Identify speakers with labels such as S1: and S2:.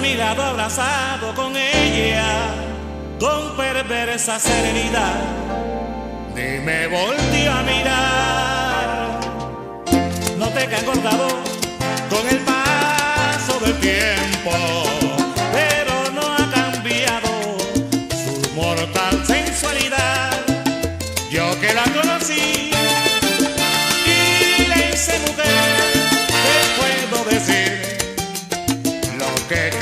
S1: mi lado abrazado con ella, con perversa serenidad, ni me volvió a mirar. No te he engordado que